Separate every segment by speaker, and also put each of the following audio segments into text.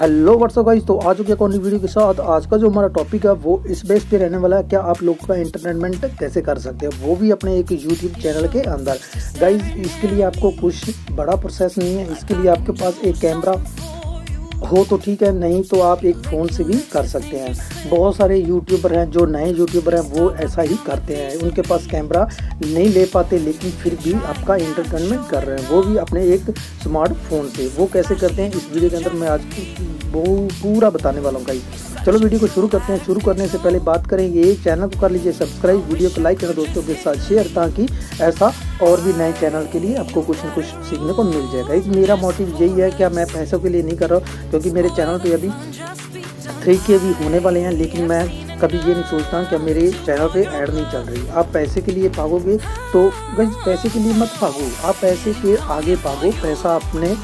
Speaker 1: Hello what's up guys तो आज चुके और वीडियो के साथ। आज का जो हमारा टॉपिक है, वो इस बेस पे रहने वाला है। क्या आप लोग का इंटरटेनमेंट कैसे कर सकते हैं? वो भी अपने एक यूट्यूब चैनल के अंदर। गाइज़ इसके लिए आपको कुछ बड़ा प्रोसेस नहीं है। इसके लिए आपके पास एक कैमरा हो तो ठीक है, नहीं तो आप एक फ़ोन से भी कर सकते हैं। बहुत सारे यूट्यूबर हैं, जो नए यूट्यूबर हैं, वो ऐसा ही करते हैं। उनके पास कैमरा नहीं ले पाते, लेकिन फिर भी आपका इंटरटेनमेंट कर रहे हैं। वो भी अपने एक स्मार्टफ़ोन से। वो कैसे करते हैं, इस वीडियो के अंदर मैं आज पूरा बताने वाला हूँ गाइस चलो वीडियो को शुरू करते हैं। शुरू करने से पहले बात करेंगे चैनल को कर लीजिए सब्सक्राइब वीडियो को लाइक करें, दोस्तों के साथ शेयर ताकि ऐसा और भी नए चैनल के लिए आपको कुछ ना कुछ सीखने को मिल जाएगा इस मेरा मोटिव यही है कि मैं पैसों के लिए नहीं कर रहा हूँ? क्योंकि मेरे चैनल पे अभी थ्री के भी होने वाले हैं, लेकिन मैं कभी ये नहीं सोचता कि मेरे चैनल पे ऐड नहीं चल रही। आप पैसे के लिए भागोगे तो गज, पैसे के लिए मत भागो आप पैसे के आगे भागो पैसा अपने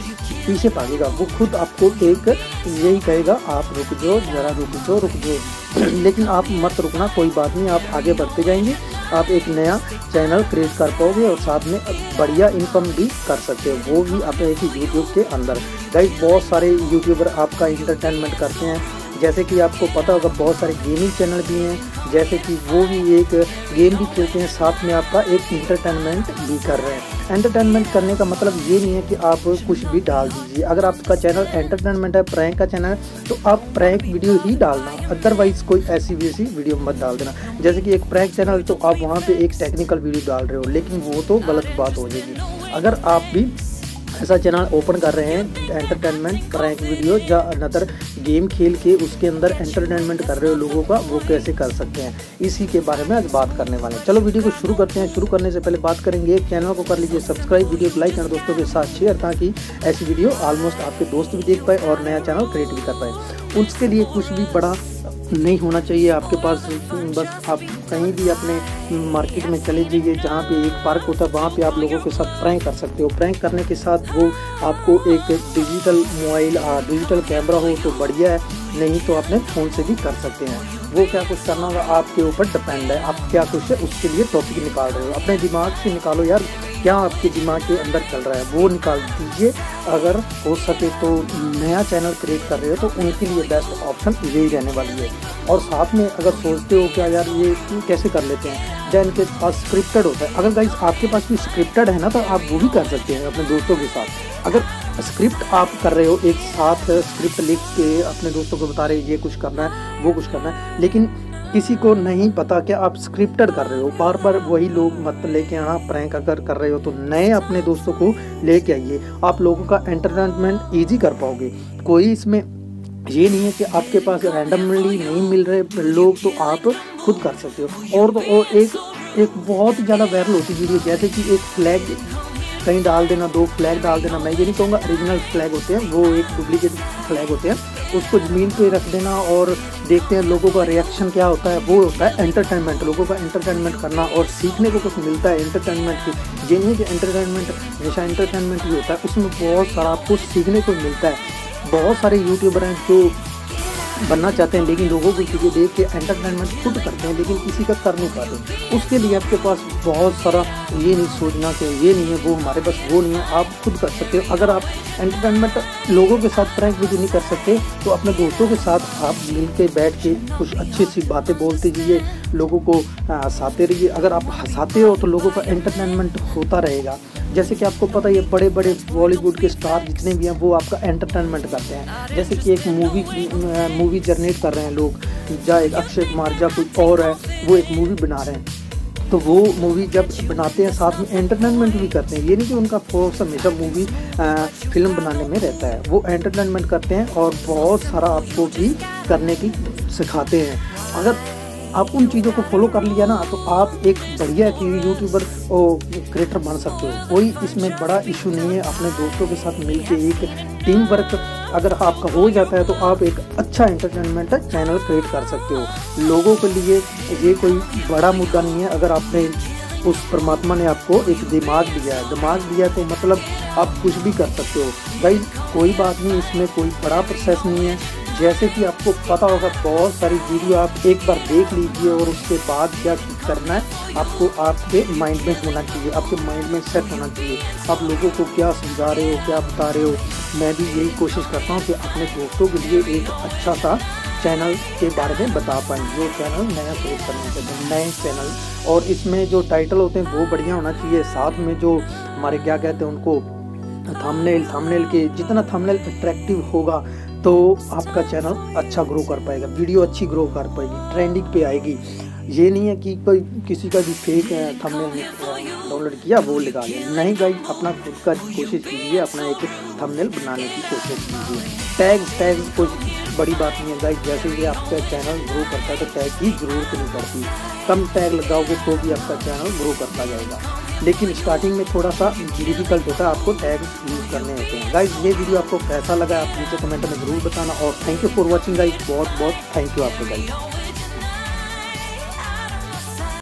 Speaker 1: पीछे भागेगा वो खुद आपको एक यही कहेगा, आप रुक जाओ, ज़रा रुक जाओ रुक जाओ। लेकिन आप मत रुकना, कोई बात नहीं, आप आगे बढ़ते जाएँगे। आप एक नया चैनल क्रिएट कर पाओगे और साथ में बढ़िया इनकम भी कर सकते हो, वो भी अपने एक यूट्यूब के अंदर। गाइज़ बहुत सारे यूट्यूबर आपका इंटरटेनमेंट करते हैं। जैसे कि आपको पता होगा, बहुत सारे गेमिंग चैनल भी हैं। जैसे कि वो भी एक गेम भी खेलते हैं, साथ में आपका एक इंटरटेनमेंट भी कर रहे हैं। एंटरटेनमेंट करने का मतलब ये नहीं है कि आप कुछ भी डाल दीजिए। अगर आपका चैनल एंटरटेनमेंट है प्रैंक का चैनल है तो आप प्रैंक वीडियो ही डालना। अदरवाइज़ कोई ऐसी वैसी वीडियो मत डाल देना। जैसे कि एक प्रैंक चैनल तो आप वहाँ पे एक टेक्निकल वीडियो डाल रहे हो, लेकिन वो तो गलत बात हो जाएगी। अगर आप भी ऐसा चैनल ओपन कर रहे हैं एंटरटेनमेंट प्रैंक वीडियो या अनदर गेम खेल के उसके अंदर एंटरटेनमेंट कर रहे हो लोगों का, वो कैसे कर सकते हैं? इसी के बारे में आज बात करने वाले हैं। चलो वीडियो को शुरू करते हैं। शुरू करने से पहले बात करेंगे चैनल को कर लीजिए सब्सक्राइब वीडियो को लाइक करना दोस्तों के साथ शेयर ताकि ऐसी वीडियो ऑलमोस्ट आपके दोस्त भी देख पाए और नया चैनल क्रिएट भी कर पाए। उसके लिए कुछ भी बड़ा नहीं होना चाहिए आपके पास, बस आप कहीं भी अपने मार्केट में चले जाइए, जहाँ पे एक पार्क होता है, वहाँ पे आप लोगों के साथ प्रैंक कर सकते हो। प्रैंक करने के साथ वो आपको एक डिजिटल मोबाइल डिजिटल कैमरा हो तो बढ़िया है, नहीं तो अपने फ़ोन से भी कर सकते हैं। वो क्या कुछ करना होगा, आपके ऊपर डिपेंड है, आप क्या कुछ है उसके लिए टॉपिक निकाल रहे हो। अपने दिमाग से निकालो यार क्या आपके दिमाग के अंदर चल रहा है, वो निकाल दीजिए। अगर हो सके तो नया चैनल क्रिएट कर रहे हो तो उनके लिए बेस्ट ऑप्शन यही रहने वाली है। और साथ में अगर सोचते हो क्या यार ये कैसे कर लेते हैं या इनके पास स्क्रिप्टेड होता है। अगर गाइज़ आपके पास भी स्क्रिप्टेड है ना तो आप वो भी कर सकते हैं अपने दोस्तों के साथ। अगर स्क्रिप्ट आप कर रहे हो, एक साथ स्क्रिप्ट लिख के अपने दोस्तों को बता रहे ये कुछ करना है, वो कुछ करना है, लेकिन किसी को नहीं पता कि आप स्क्रिप्टेड कर रहे हो। बार बार वही लोग मत लेके आना प्रैंक अगर कर रहे हो तो नए अपने दोस्तों को लेके आइए। आप लोगों का एंटरटेनमेंट ईजी कर पाओगे। कोई इसमें ये नहीं है कि आपके पास रैंडमली नहीं मिल रहे लोग तो आप खुद कर सकते हो। और तो और एक एक बहुत ही ज़्यादा वायरल होती वीडियो। जैसे कि एक फ्लैग कहीं डाल देना, दो फ्लैग डाल देना। मैं ये नहीं कहूँगा ओरिजिनल फ्लैग होते हैं, वो एक डुप्लीकेट फ्लैग होते हैं। उसको ज़मीन पे रख देना और देखते हैं लोगों का रिएक्शन क्या होता है। वो होता है एंटरटेनमेंट लोगों का एंटरटेनमेंट करना और सीखने को कुछ मिलता है एंटरटेनमेंट की। जिन्हें जो एंटरटेनमेंट हमेशा एंटरटेनमेंट ही होता है। उसमें बहुत सारा आपको सीखने को मिलता है। बहुत सारे यूट्यूबर हैं जो बनना चाहते हैं, लेकिन लोगों को चीज़ें देख के एंटरटेनमेंट खुद करते हैं, लेकिन किसी का कर नहीं पाते। उसके लिए आपके पास बहुत सारा ये नहीं सोचना कि ये नहीं है, वो हमारे पास वो नहीं है, आप खुद कर सकते हो। अगर आप एंटरटेनमेंट लोगों के साथ प्रैंक वीडियो नहीं कर सकते तो अपने दोस्तों के साथ आप मिल के बैठ के कुछ अच्छी सी बातें बोलते जाइए लोगों को हंसाते रहिए। अगर आप हंसाते हो तो लोगों का एंटरटेनमेंट होता रहेगा। जैसे कि आपको पता है बड़े बड़े बॉलीवुड के स्टार जितने भी हैं, वो आपका एंटरटेनमेंट करते हैं। जैसे कि एक मूवी मूवी जनरेट कर रहे हैं लोग, या एक अक्षय कुमार, या कोई और है, वो एक मूवी बना रहे हैं। तो वो मूवी जब बनाते हैं, साथ में एंटरटेनमेंट भी करते हैं। ये नहीं कि उनका फोकस हमेशा मूवी फ़िल्म बनाने में रहता है। वो एंटरटेनमेंट करते हैं और बहुत सारा आपको भी करने की सिखाते हैं। अगर आप उन चीज़ों को फॉलो कर लिया ना तो आप एक बढ़िया यूट्यूबर क्रिएटर बन सकते हो। कोई इसमें बड़ा इशू नहीं है। अपने दोस्तों के साथ मिलके एक टीम वर्क अगर आपका हो जाता है तो आप एक अच्छा एंटरटेनमेंट चैनल क्रिएट कर सकते हो। लोगों के लिए ये कोई बड़ा मुद्दा नहीं है। अगर आपने उस परमात्मा ने आपको एक दिमाग दिया है। दिमाग दिया तो मतलब आप कुछ भी कर सकते हो। भाई, कोई बात नहीं, इसमें कोई बड़ा प्रोसेस नहीं है। जैसे कि आपको पता होगा, बहुत सारी वीडियो आप एक बार देख लीजिए और उसके बाद क्या करना है। आपको आपके माइंड में होना चाहिए, आपके माइंड में सेट होना चाहिए। आप लोगों को क्या समझा रहे हो, क्या बता रहे हो? मैं भी यही कोशिश करता हूँ कि अपने दोस्तों के लिए एक अच्छा सा चैनल के बारे में बता पाएँ। जो चैनल नया क्रिएट करना चाहते हैं, नए चैनल और इसमें जो टाइटल होते हैं, वो बढ़िया होना चाहिए। साथ में जो हमारे क्या कहते हैं उनको थंबनेल थंबनेल के जितना थंबनेल अट्रैक्टिव होगा तो आपका चैनल अच्छा ग्रो कर पाएगा वीडियो अच्छी ग्रो कर पाएगी ट्रेंडिंग पे आएगी। ये नहीं है कि कोई किसी का भी फेक थंबनेल डाउनलोड किया, वो लगा लिया नहीं गाइस अपना खुद का कोशिश कीजिए, अपना एक थंबनेल बनाने की कोशिश कीजिए। टैग टैग कोई बड़ी बात नहीं है गाइस जैसे कि आपका चैनल ग्रो करता है तो टैग की ज़रूरत नहीं पड़ती। कम टैग लगाओगे तो भी आपका चैनल ग्रो करता जाएगा। लेकिन स्टार्टिंग में थोड़ा सा डिफ़िकल्ट होता है आपको टैग यूज़ करने होते हैं गाइज़ ये वीडियो आपको कैसा लगा, आप नीचे कमेंट में ज़रूर बताना और thank you for watching guys बहुत बहुत थैंक यू आपको गाइज़